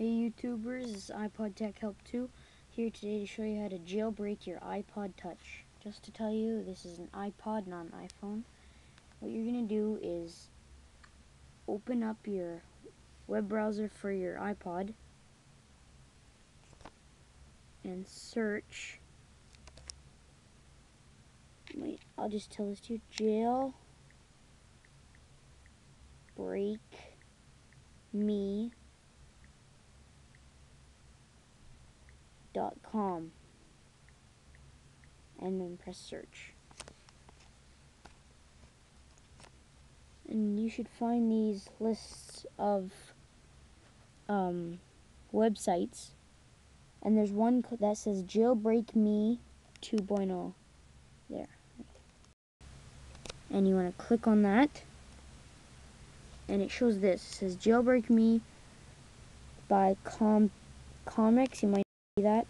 Hey YouTubers, this is iPod Tech Help 2 here today to show you how to jailbreak your iPod Touch. Just to tell you, this is an iPod, not an iPhone. What you're going to do is open up your web browser for your iPod and search wait, I'll just tell this to you, jail break me com and then press search. And you should find these lists of um, websites. And there's one that says Jailbreak Me 2.0. There. And you want to click on that. And it shows this. It says Jailbreak Me by Com comex. You might see that.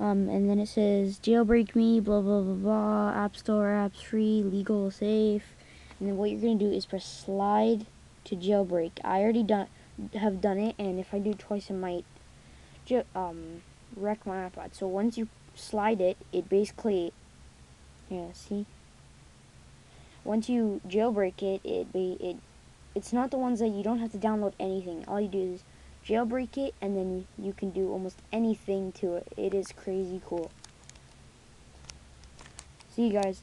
Um, and then it says jailbreak me, blah, blah, blah, blah, app store, apps free, legal, safe. And then what you're to do is press slide to jailbreak. I already done have done it, and if I do twice, it might um, wreck my iPod. So once you slide it, it basically, yeah, see? Once you jailbreak it, it be it, it's not the ones that you don't have to download anything. All you do is jailbreak it and then you can do almost anything to it. It is crazy cool. See you guys.